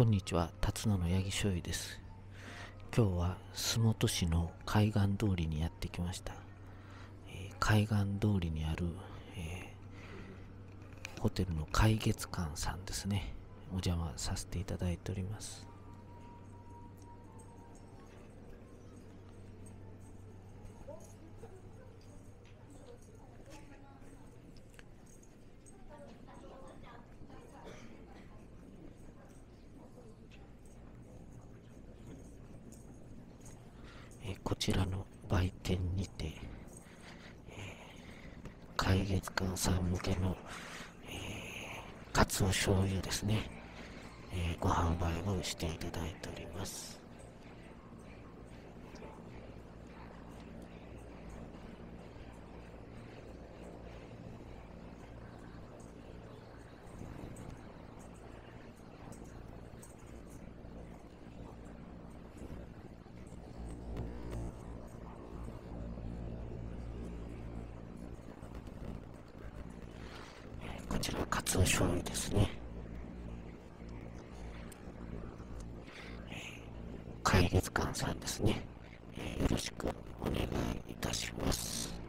こんにちは、辰野の八木醤油です。今日は洲本市の海岸通りにやってきました。えー海岸通りにある、えーホテルの海月館さんですね。お邪魔させていただいております。ちらの売店にて、えー海月館さん向けの、えー、かつお醤油ですね、えーご販売をしていただいております。えーこちら、カツオ醤油ですね。海月館さんですね。えーよろしくお願いいたします。